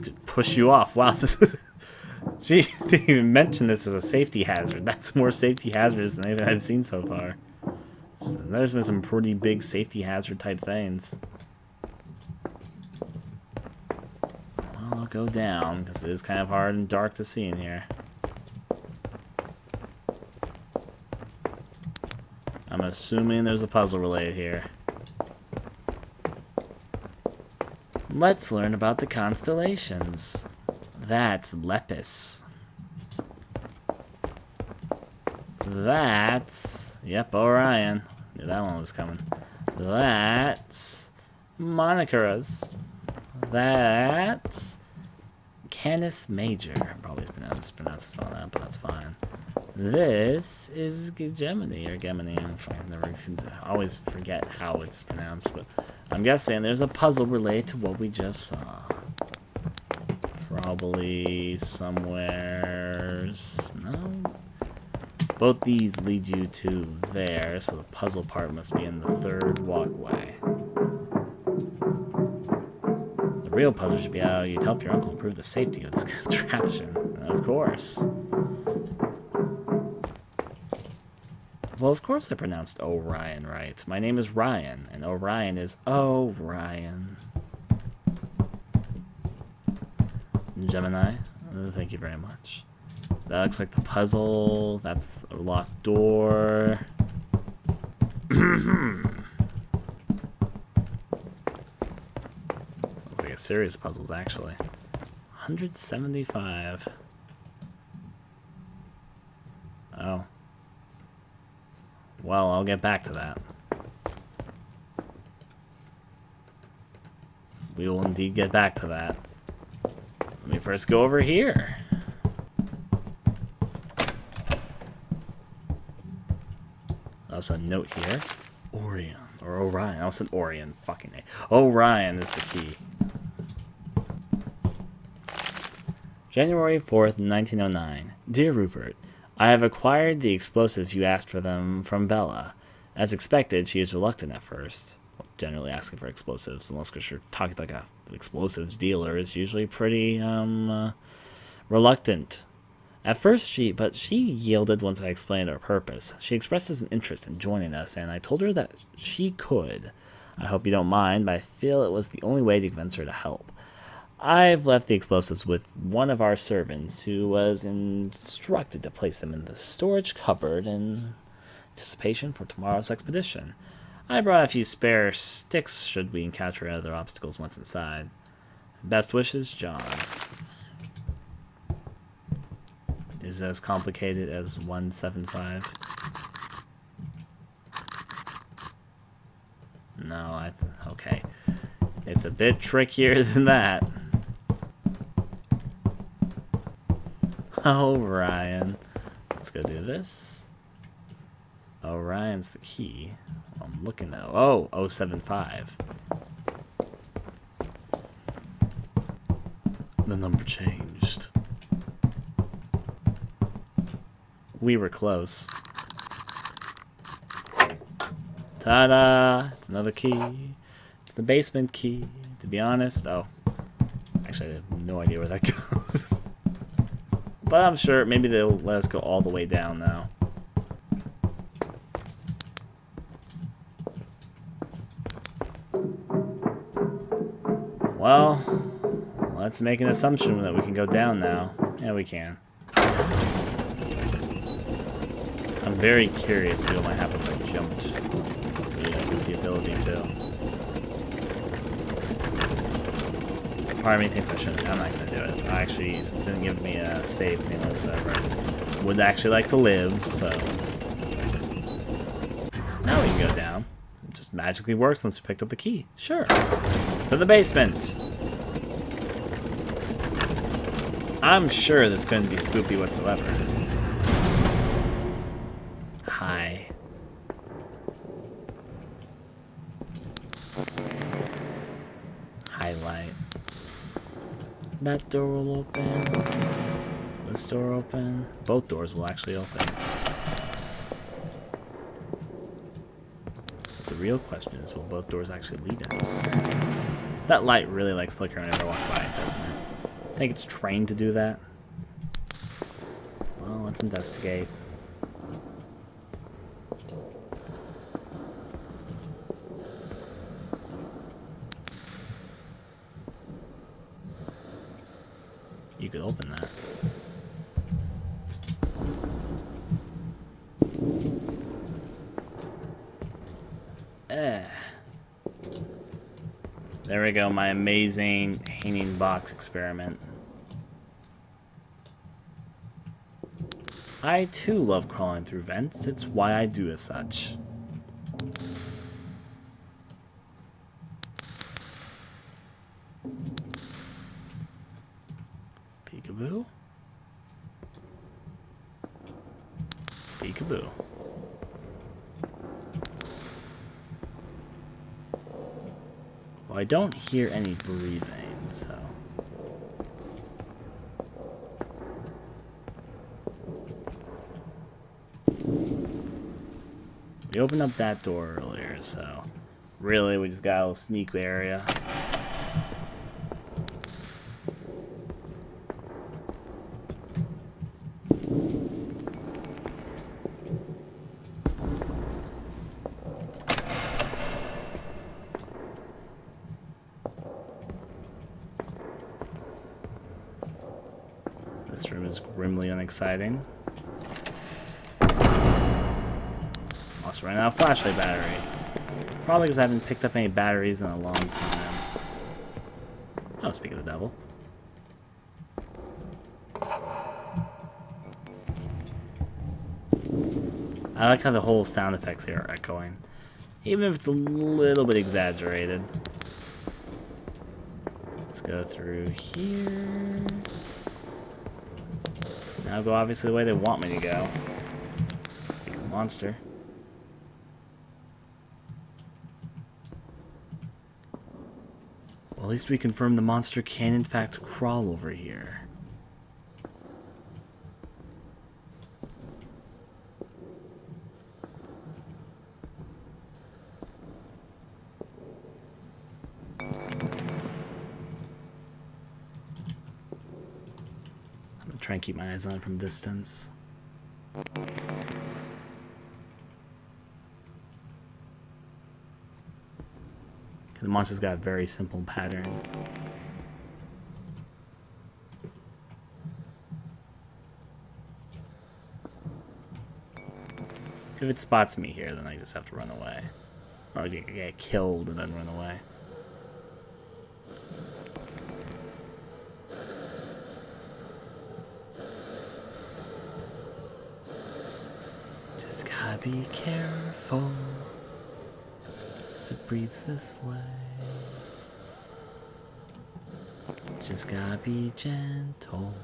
Could push you off. Wow, this She didn't even mention this as a safety hazard. That's more safety hazards than anything I've seen so far. There's been some pretty big safety hazard type things. I'll go down, because it is kind of hard and dark to see in here. I'm assuming there's a puzzle related here. Let's learn about the constellations. That's Lepus. That's... Yep, Orion. That one was coming. That's... Monoceros. That's... Canis Major. Probably pronounced, pronounced all that, but that's fine. This is Gemini, or Gemini. I never always forget how it's pronounced, but I'm guessing there's a puzzle related to what we just saw. Probably somewhere... No? Both these lead you to there, so the puzzle part must be in the third walkway. The real puzzle should be how you'd help your uncle improve the safety of this contraption. Of course. Well, of course I pronounced Orion right. My name is Ryan, and Orion is Orion. Gemini, thank you very much. That looks like the puzzle. That's a locked door. looks like a series of puzzles, actually. 175. Oh. Well, I'll get back to that. We will indeed get back to that. Let me first go over here. Also a note here. Orion. Or Orion. I said Orion. Fucking A. Orion is the key. January 4th, 1909. Dear Rupert, I have acquired the explosives you asked for them from Bella. As expected, she is reluctant at first. generally asking for explosives, unless because you're talking like a explosives dealer, is usually pretty um, uh, reluctant. At first, she but she yielded once I explained her purpose. She expressed an interest in joining us, and I told her that she could. I hope you don't mind, but I feel it was the only way to convince her to help. I've left the explosives with one of our servants, who was instructed to place them in the storage cupboard in anticipation for tomorrow's expedition. I brought a few spare sticks should we encounter other obstacles once inside. Best wishes, John. Is as complicated as 175? No, I... okay. It's a bit trickier than that. Oh, Ryan. Let's go do this. Oh, Ryan's the key. I'm looking at... Oh, 075. The number changed. We were close. Ta-da! It's another key. It's the basement key. To be honest, oh. Actually, I have no idea where that goes. But I'm sure maybe they'll let us go all the way down now. Well, let's make an assumption that we can go down now. Yeah, we can. I'm very curious to see what might happen if I jumped. Yeah, with the ability to. Me. I'm not gonna do it. I actually, since it didn't give me a save thing whatsoever, would actually like to live, so. Now we can go down. It just magically works once we picked up the key. Sure. To the basement. I'm sure this couldn't be spoopy whatsoever. That door will open. This door open. Both doors will actually open. The real question is, will both doors actually lead in? That light really likes flickering whenever I walk by it, doesn't it? I think it's trained to do that. Well, let's investigate. You could open that. Eh. There we go, my amazing hanging box experiment. I too love crawling through vents, it's why I do as such. Peekaboo. Peekaboo. Well, I don't hear any breathing, so... We opened up that door earlier, so... Really, we just got a little sneak area. This room is grimly unexciting. Also ran out of flashlight battery. Probably because I haven't picked up any batteries in a long time. Oh, speak of the devil. I like how the whole sound effects here are echoing. Even if it's a little bit exaggerated. Let's go through here. Now go obviously the way they want me to go. Speak of monster. Well, at least we confirmed the monster can in fact crawl over here. Keep my eyes on it from distance. The monster's got a very simple pattern. If it spots me here, then I just have to run away. Or get, get killed and then run away. Just gotta be careful it breathes this way. Just gotta be gentle.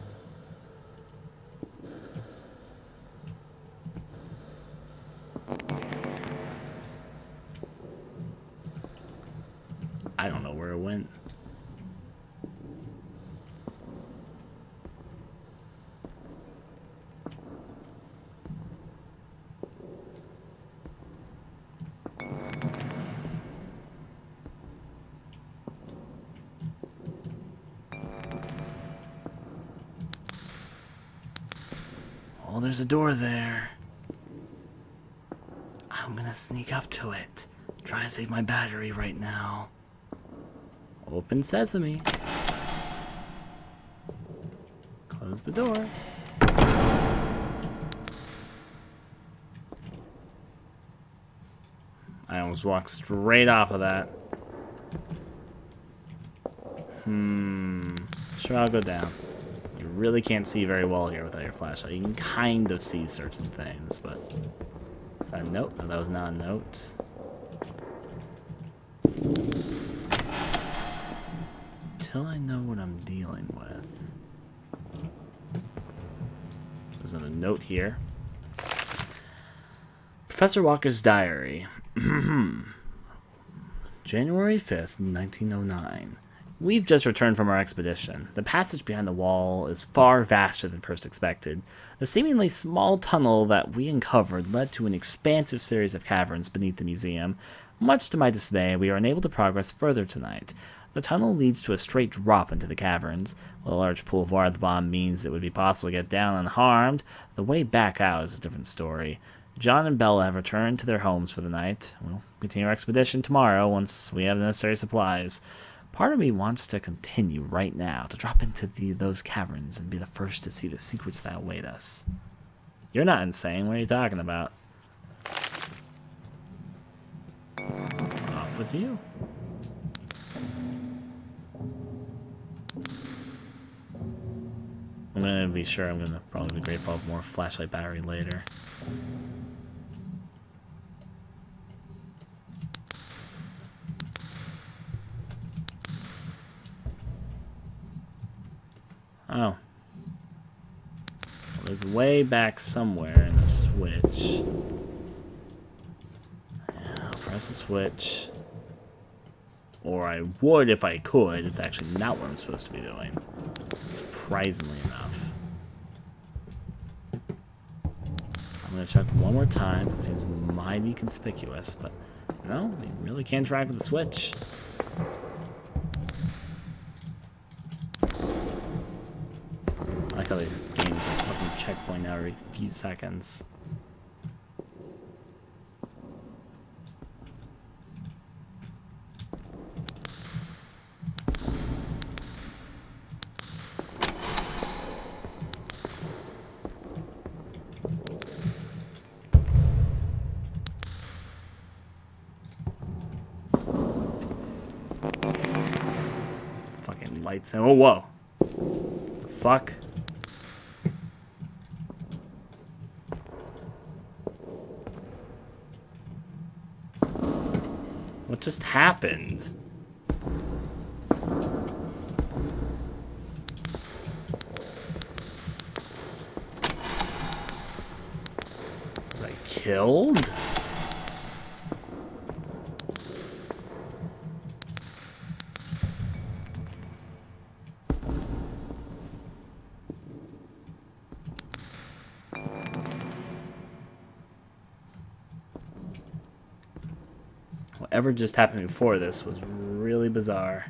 I don't know where it went. Oh, there's a door there. I'm gonna sneak up to it. Try to save my battery right now. Open sesame. Close the door. I almost walked straight off of that. Hmm. Sure, I'll go down. Really can't see very well here without your flashlight. You can kind of see certain things, but... Is that a note? No, that was not a note. Till I know what I'm dealing with. There's another note here. Professor Walker's diary. January 5th, 1909. We've just returned from our expedition. The passage behind the wall is far vaster than first expected. The seemingly small tunnel that we uncovered led to an expansive series of caverns beneath the museum. Much to my dismay, we are unable to progress further tonight. The tunnel leads to a straight drop into the caverns. While a large pool of water at the bottom means it would be possible to get down unharmed, the way back out is a different story. John and Bella have returned to their homes for the night. We'll continue our expedition tomorrow once we have the necessary supplies. Part of me wants to continue right now, to drop into the, those caverns and be the first to see the secrets that await us. You're not insane. What are you talking about? Off with you. I'm gonna be sure I'm gonna probably be grateful for more flashlight battery later. Oh. Well, there's way back somewhere in the switch. I'll press the switch. Or I would if I could. It's actually not what I'm supposed to be doing. Surprisingly enough. I'm to check one more time. It seems mighty conspicuous, but no, we really can't track with the switch. I like how these games like fucking checkpoint every few seconds. Fucking lights. Oh, whoa. The fuck? What just happened? Was I killed? Whatever just happened before this was really bizarre.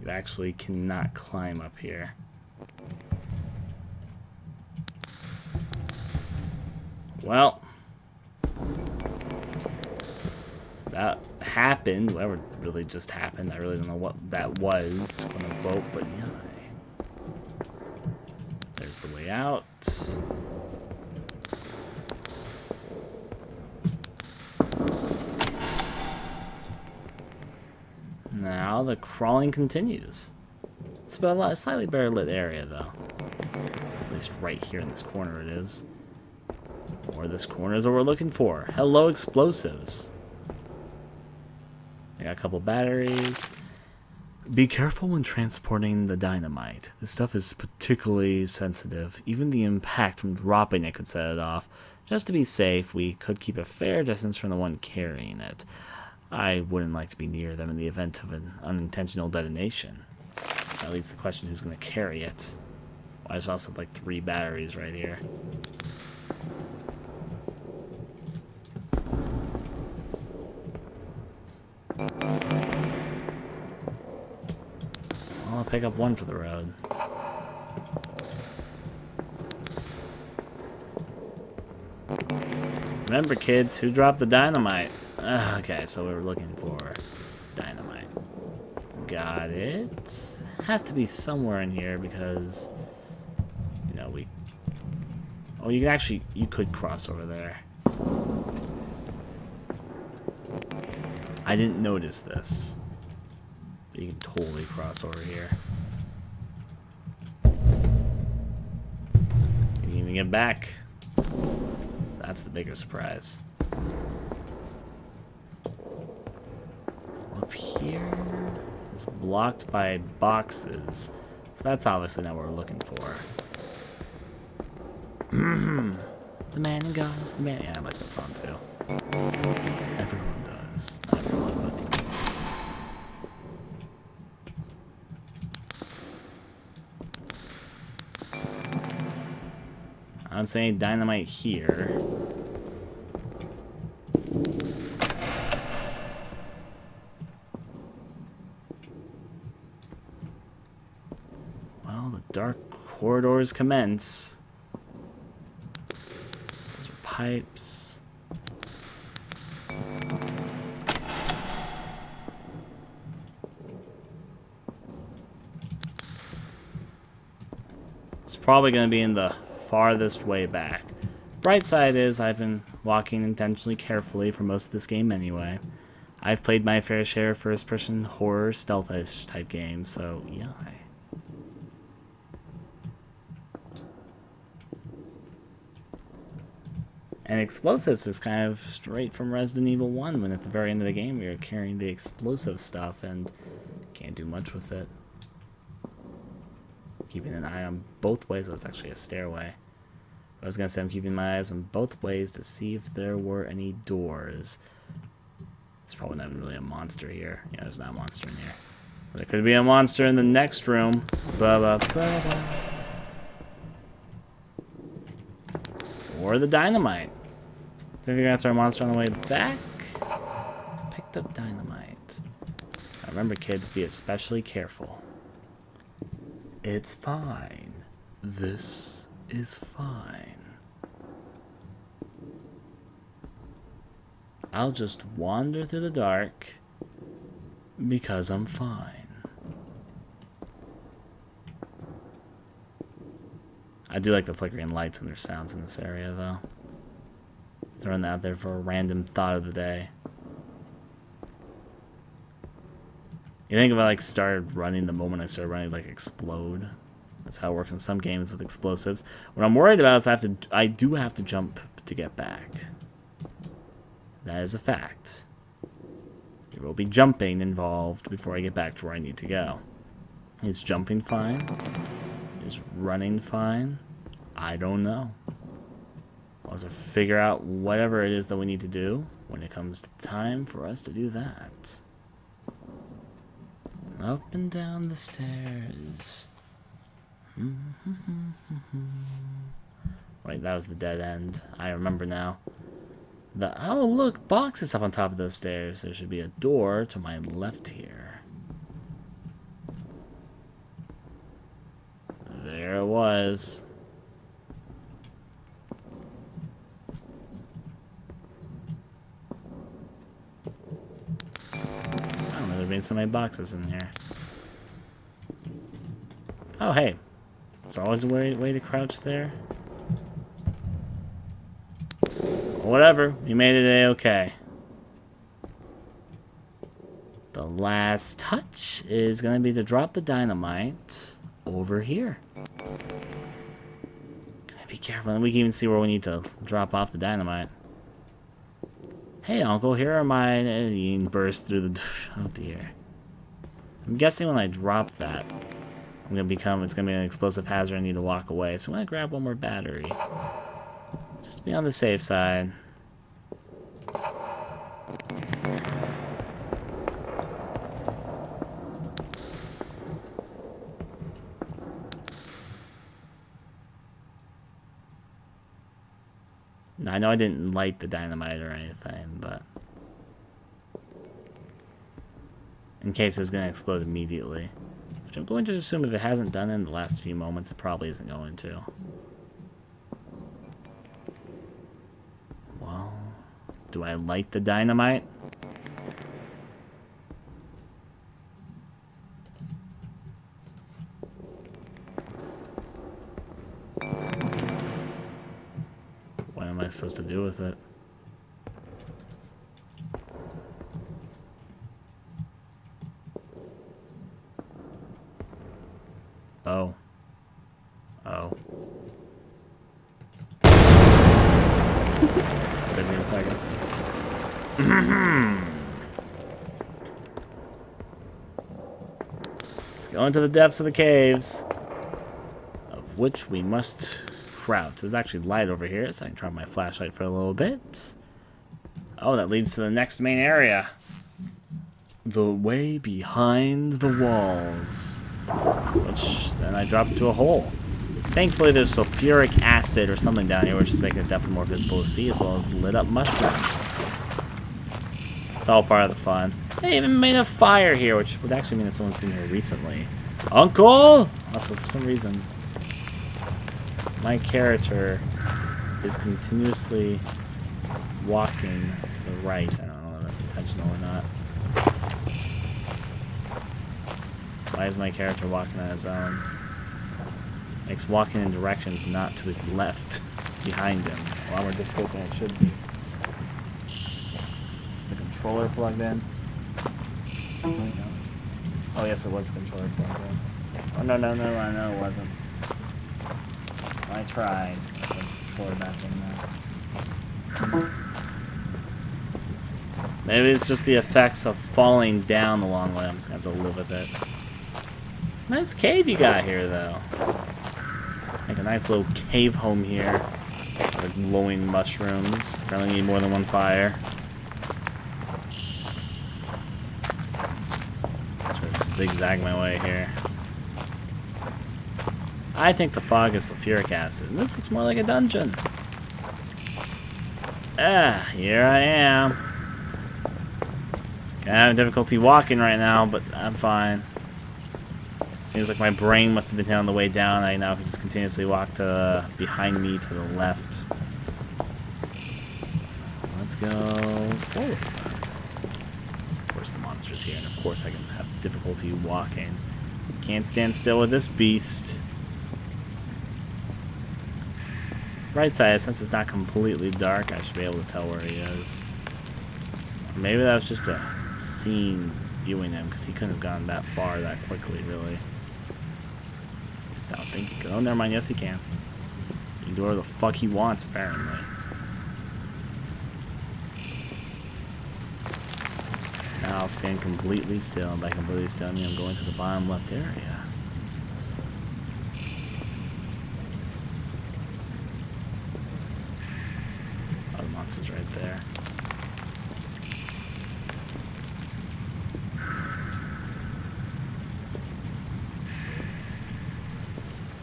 You actually cannot climb up here. Well, that happened. Whatever really just happened. I really don't know what that was a boat, but yeah. There's the way out. Now the crawling continues. It's about a slightly better lit area, though. At least right here in this corner it is. Or this corner is what we're looking for. Hello, explosives. I got a couple batteries. Be careful when transporting the dynamite. This stuff is particularly sensitive. Even the impact from dropping it could set it off. Just to be safe, we could keep a fair distance from the one carrying it. I wouldn't like to be near them in the event of an unintentional detonation. That leads to the question who's going to carry it. Well, there's also have like three batteries right here. Pick up one for the road. Remember, kids, who dropped the dynamite? Uh, okay, so we were looking for dynamite. Got it. Has to be somewhere in here because, you know, we... Oh, you can actually, you could cross over there. I didn't notice this. You can totally cross over here. You can even get back. That's the bigger surprise. Up here is blocked by boxes. So that's obviously not what we're looking for. the man who goes, the man. Yeah, I like that song too. Everyone any dynamite here. Well, the dark corridors commence. Those are pipes. It's probably going to be in the farthest way back. Bright side is I've been walking intentionally carefully for most of this game anyway. I've played my fair share of first-person horror stealth-ish type games, so yeah. And explosives is kind of straight from Resident Evil 1 when at the very end of the game you're carrying the explosive stuff and can't do much with it. Keeping an eye on both ways. Oh, it's actually a stairway. I was gonna say I'm keeping my eyes on both ways to see if there were any doors. There's probably not really a monster here. Yeah, there's not a monster in here. There could be a monster in the next room. Ba -ba -ba or the dynamite. Think you're gonna throw a monster on the way back? Picked up dynamite. Now remember, kids, be especially careful. It's fine. This is fine. I'll just wander through the dark because I'm fine. I do like the flickering lights and their sounds in this area, though. Throwing that out there for a random thought of the day. You think if I like started running the moment I started running, like explode. That's how it works in some games with explosives. What I'm worried about is I have to, I do have to jump to get back. That is a fact. There will be jumping involved before I get back to where I need to go. Is jumping fine? Is running fine? I don't know. I'll have to figure out whatever it is that we need to do when it comes to time for us to do that. Up and down the stairs. Wait, that was the dead end. I remember now. The oh look, boxes up on top of those stairs. There should be a door to my left here. There it was. Being so many boxes in here. Oh, hey. Is there always a way, way to crouch there? Whatever, we made it a-okay. The last touch is going to be to drop the dynamite over here. Be careful, we can even see where we need to drop off the dynamite. Hey, Uncle, here are my... Eh, you burst through the door. Oh, dear. I'm guessing when I drop that, I'm gonna become... It's gonna be an explosive hazard. I need to walk away. So I'm gonna grab one more battery. Just be on the safe side. I know I didn't light the dynamite or anything, but... In case it was going to explode immediately. Which I'm going to assume if it hasn't done in the last few moments, it probably isn't going to. Well, do I light the dynamite? With it? Oh. Oh. Give me a second. Let's go into the depths of the caves, of which we must crouch. There's actually light over here, so I can try my flashlight for a little bit. Oh, that leads to the next main area. The way behind the walls. Which, then I drop into a hole. Thankfully, there's sulfuric acid or something down here, which is making it definitely more visible to see, as well as lit up mushrooms. It's all part of the fun. They even made a fire here, which would actually mean that someone's been here recently. Uncle! Also, for some reason, my character is continuously walking to the right. I don't know if that's intentional or not. Why is my character walking on his own? Makes walking in directions not to his left behind him. A lot more difficult than it should be. Is the controller plugged in? Oh yes, it was the controller plugged in. Oh no no no, I know it wasn't. I tried. Back in there. Maybe it's just the effects of falling down the long way. I'm just gonna have to live with it. Nice cave you got here, though. Like a nice little cave home here. Like glowing mushrooms. Apparently need more than one fire. Sort of zigzag my way here. I think the fog is sulfuric acid. And This looks more like a dungeon. Ah, here I am. I have difficulty walking right now, but I'm fine. Seems like my brain must have been hit on the way down. I now can just continuously walk to uh, behind me to the left. Let's go forward. Of course, the monster's here, and of course I can have difficulty walking. Can't stand still with this beast. Right side, since it's not completely dark, I should be able to tell where he is. Maybe that was just a scene viewing him, because he couldn't have gone that far that quickly, really. I don't think he can. Oh, never mind. Yes, he can. He can do whatever the fuck he wants, apparently. Now I'll stand completely still. And by completely still, I mean I'm going to the bottom left area. Oh, the monster's right there.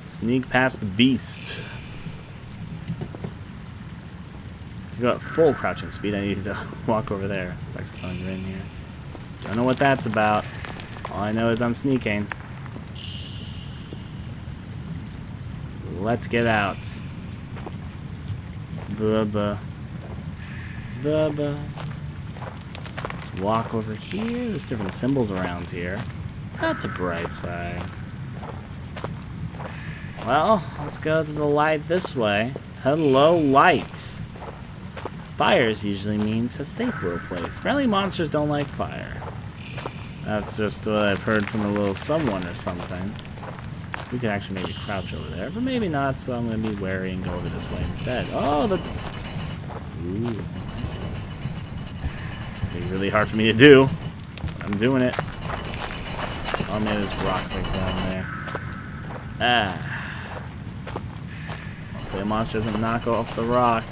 Sneak past the beast. To go at full crouching speed, I need to walk over there. It's actually something in here. Don't know what that's about. All I know is I'm sneaking. Let's get out. Bubba. Bubba. Let's walk over here. There's different symbols around here. That's a bright side. Well, let's go to the light this way. Hello, lights. Fires usually means a safe little place. Apparently monsters don't like fire. That's just what I've heard from a little someone or something. We could actually maybe crouch over there, but maybe not, so I'm going to be wary and go over this way instead. Oh, the... Ooh. It's to be really hard for me to do. I'm doing it. Oh, man, there's rocks like down there. Ah. Hopefully the monster doesn't knock off the rock.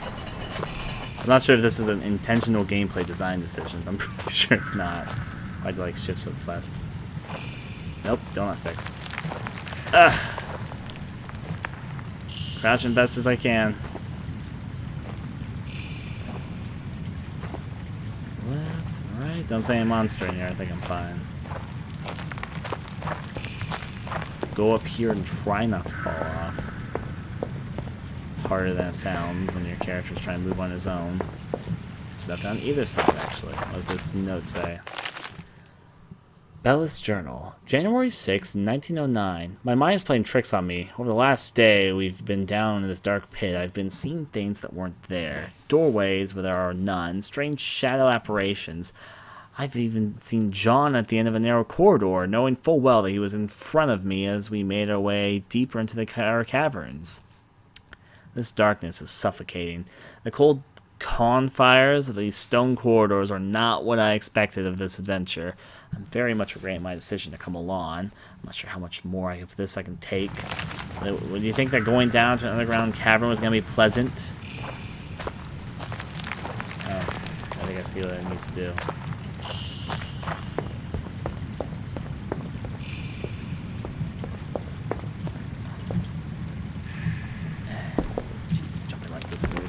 I'm not sure if this is an intentional gameplay design decision. I'm pretty sure it's not. I'd like shift so fast. Nope, still not fixed. Ah. Crouching best as I can. Left, right. Don't say a monster in here. I think I'm fine. Go up here and try not to fall off It's harder than it sounds when your character's trying to move on his own. There's nothing on either side, actually. What does this note say? Bella's Journal, January 6, 1909. My mind is playing tricks on me. Over the last day, we've been down in this dark pit. I've been seeing things that weren't there. Doorways where there are none. Strange shadow apparitions. I've even seen John at the end of a narrow corridor, knowing full well that he was in front of me as we made our way deeper into the caverns. This darkness is suffocating. The cold confines of these stone corridors are not what I expected of this adventure. I'm very much regretting my decision to come along. I'm not sure how much more of this I can take. Would you think that going down to an underground cavern was going to be pleasant? Oh, I think I see what I need to do.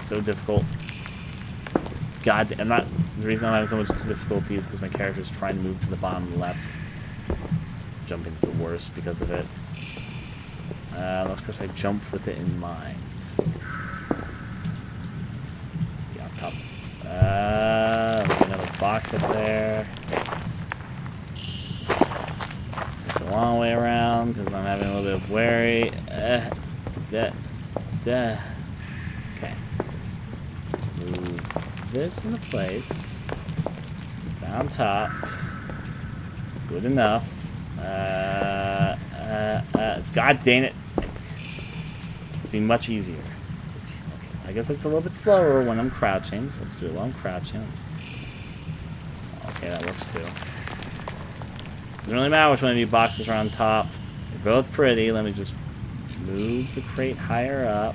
So difficult. God, I'm not. The reason I'm having so much difficulty is because my character is trying to move to the bottom left. Jumping's the worst because of it. Uh, unless, of course, I jump with it in mind. Get on top. Uh, another box up there. Take the long way around because I'm having a little bit of worry. Uh, duh, duh. Okay. Move this into place. Down top. Good enough. Uh, uh, uh, God dang it. It's been much easier. Okay, I guess it's a little bit slower when I'm crouching, so let's do it while I'm crouching. Let's... Okay, that works too. Doesn't really matter which one of you boxes are on top. They're both pretty. Let me just move the crate higher up.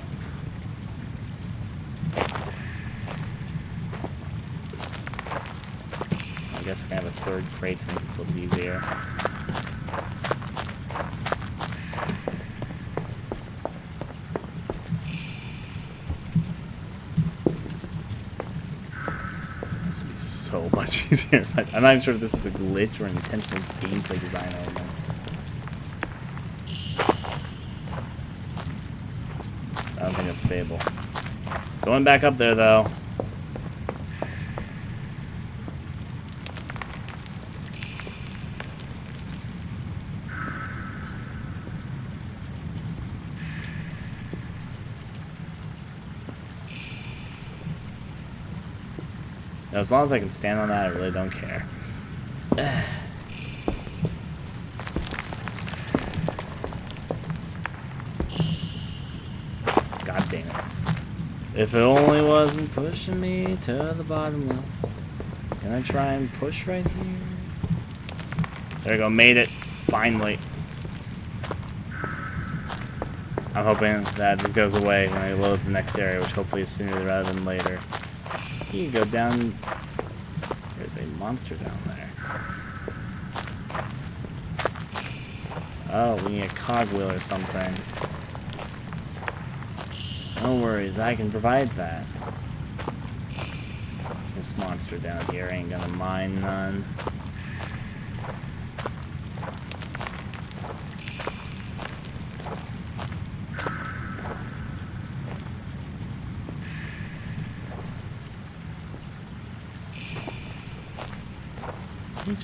I guess I can have a third crate to make this a little easier. This would be so much easier. I'm not even sure if this is a glitch or an intentional gameplay design element. I don't think it's stable. Going back up there, though. Now, as long as I can stand on that, I really don't care. God damn it. If it only wasn't pushing me to the bottom left. Can I try and push right here? There we go, made it. Finally. I'm hoping that this goes away when I load the next area, which hopefully is sooner rather than later. You can go down. There's a monster down there. Oh, we need a cogwheel or something. No worries, I can provide that. This monster down here ain't gonna mind none.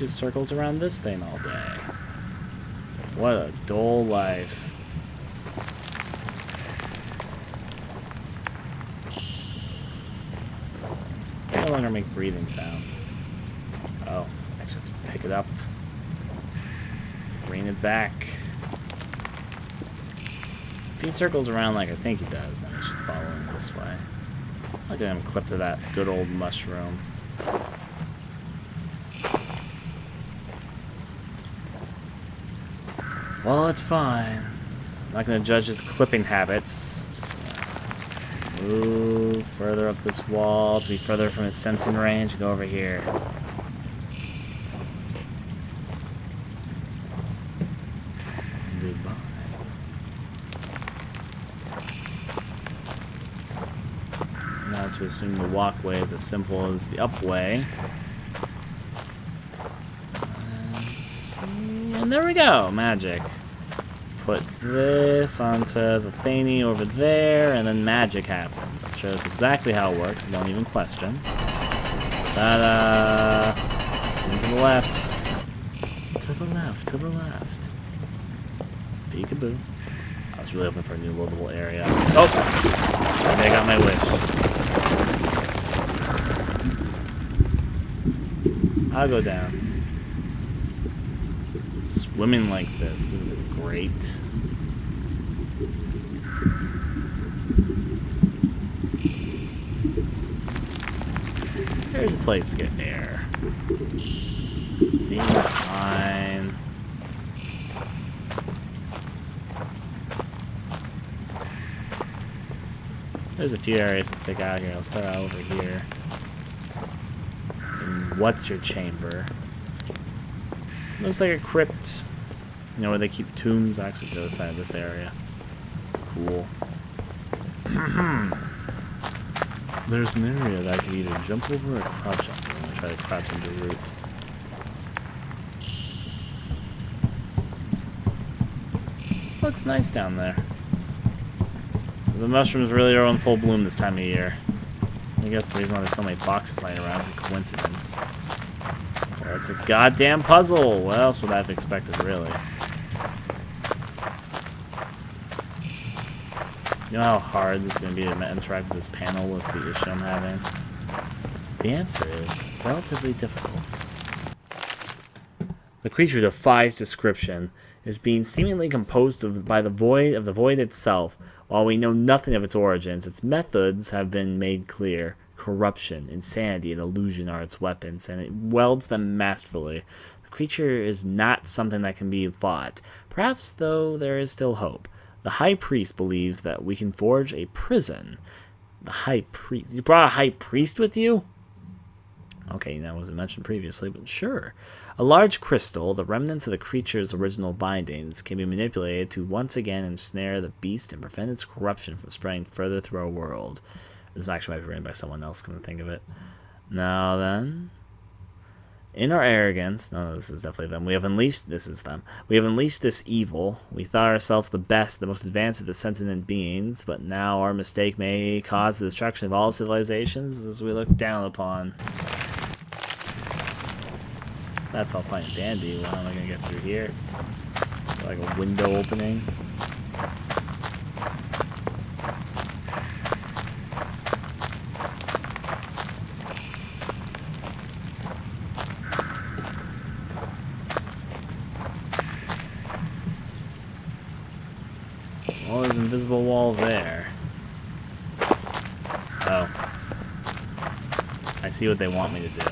Just circles around this thing all day. What a dull life. I no longer make breathing sounds. Oh, I actually have to pick it up. Bring it back. If he circles around like I think he does, then we should follow him this way. Look at him clip to that good old mushroom. Well, it's fine. I'm not going to judge his clipping habits. Move further up this wall to be further from his sensing range. Go over here. Goodbye. Now to assume the walkway is as simple as the upway. And there we go, magic. Put this onto the thingy over there, and then magic happens. It shows exactly how it works, don't even question. Ta-da! And to the left. To the left, to the left. Peekaboo. I was really hoping for a new loadable area. Oh! Maybe I got my wish. I'll go down swimming like this. This is great. There's a place to get air. Seems fine. There's a few areas that stick out here. I'll start out over here. And what's your chamber? Looks like a crypt. You know where they keep tombs? Actually, the other side of this area. Cool. There's an area that I can either jump over or crouch under. I'm gonna try to crouch under root. Looks nice down there. The mushrooms really are in full bloom this time of year. I guess the reason why there's so many boxes lying around is a coincidence. Or it's a goddamn puzzle! What else would I have expected, really? You know how hard this is going to be to interact with this panel with the issue I'm having? The answer is relatively difficult. The creature defies description, is being seemingly composed of, by the void of the void itself. While we know nothing of its origins, its methods have been made clear. Corruption, insanity, and illusion are its weapons, and it welds them masterfully. The creature is not something that can be fought. Perhaps, though, there is still hope. The high priest believes that we can forge a prison. The high priest. You brought a high priest with you? Okay, that wasn't mentioned previously, but sure. A large crystal, the remnants of the creature's original bindings, can be manipulated to once again ensnare the beast and prevent its corruption from spreading further through our world. This actually might be written by someone else, come to think of it. Now then, in our arrogance, no, this is definitely them. We have unleashed, this is them. We have unleashed this evil. We thought ourselves the best, the most advanced of the sentient beings, but now our mistake may cause the destruction of all civilizations as we look down upon. That's all fine and dandy. How am I gonna get through here? Like a window opening. Well, there's an invisible wall there. Oh. I see what they want me to do.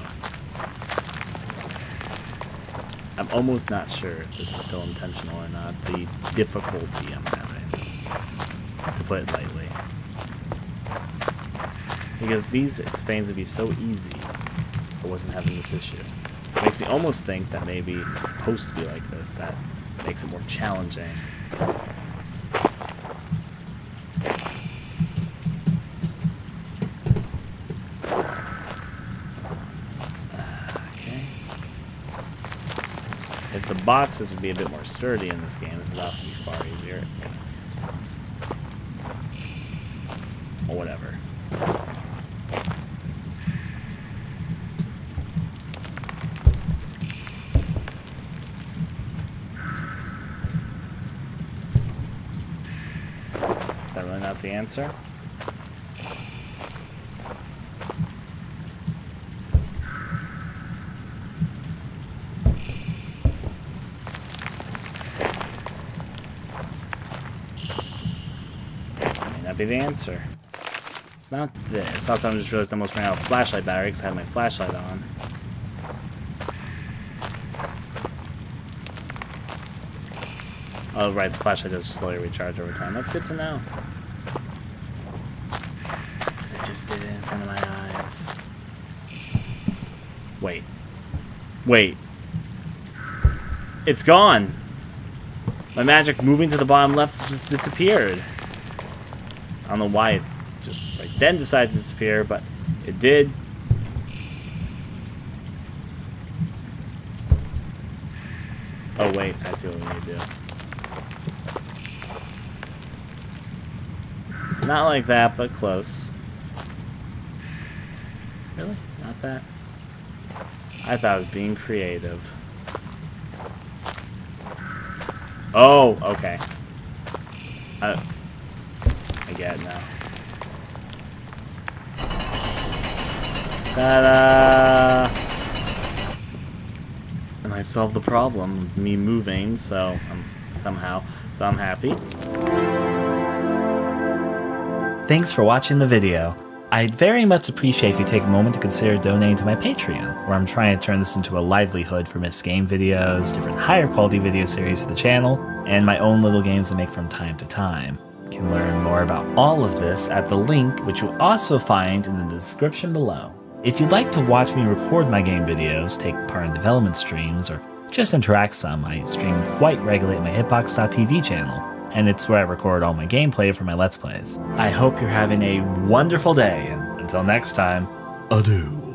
I'm almost not sure if this is still intentional or not, the difficulty I'm having, to put it lightly. Because these things would be so easy if I wasn't having this issue. It makes me almost think that maybe it's supposed to be like this, that makes it more challenging. If the boxes would be a bit more sturdy in this game, this would also be far easier. Or whatever. Is that really not the answer? Be the answer. It's not this. Also, I just realized I almost ran out of flashlight battery because I had my flashlight on. Oh, right, the flashlight does slowly recharge over time. That's good to know. Because it just did it in front of my eyes. Wait. Wait. It's gone! My magic moving to the bottom left just disappeared. I don't know why it just right then decided to disappear, but it did. Oh wait, I see what we need to do. Not like that, but close. Really? Not that? I thought I was being creative. Oh, okay. I, It now. Ta-da! And I've solved the problem of me moving, so um, somehow, so I'm happy. Thanks for watching the video. I'd very much appreciate if you take a moment to consider donating to my Patreon, where I'm trying to turn this into a livelihood for missed game videos, different higher quality video series for the channel, and my own little games I make from time to time. Can learn more about all of this at the link, which you'll also find in the description below. If you'd like to watch me record my game videos, take part in development streams, or just interact some, I stream quite regularly at my Hitbox.tv channel, and it's where I record all my gameplay for my Let's Plays. I hope you're having a wonderful day, and Until next time, Adieu.